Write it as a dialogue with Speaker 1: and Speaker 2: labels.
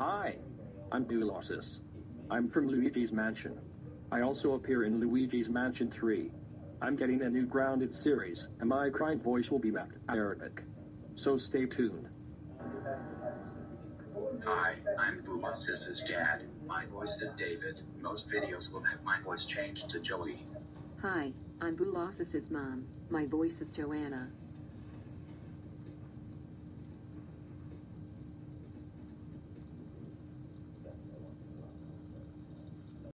Speaker 1: Hi, I'm Boolossus. I'm from Luigi's Mansion. I also appear in Luigi's Mansion 3. I'm getting a new Grounded series, and my crying voice will be back Arabic. So stay tuned.
Speaker 2: Hi, I'm Boolossus's dad. My voice is David. Most videos will have my voice changed to Joey.
Speaker 3: Hi, I'm Boolossus's mom. My voice is Joanna.